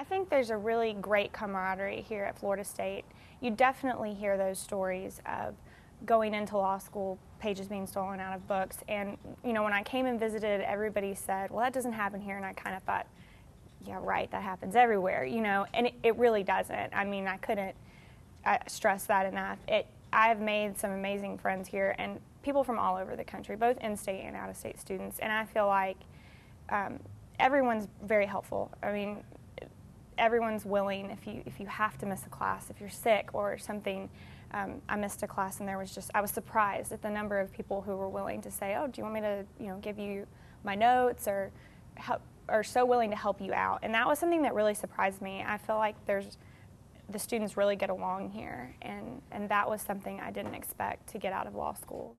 I think there's a really great camaraderie here at Florida State. You definitely hear those stories of going into law school, pages being stolen out of books. And, you know, when I came and visited, everybody said, well, that doesn't happen here. And I kind of thought, yeah, right, that happens everywhere, you know, and it, it really doesn't. I mean, I couldn't uh, stress that enough. It, I've made some amazing friends here and people from all over the country, both in state and out of state students. And I feel like um, everyone's very helpful. I mean, everyone's willing if you if you have to miss a class, if you're sick or something. Um, I missed a class and there was just I was surprised at the number of people who were willing to say, "Oh, do you want me to you know give you my notes or help?" Are so willing to help you out, and that was something that really surprised me. I feel like there's the students really get along here, and and that was something I didn't expect to get out of law school.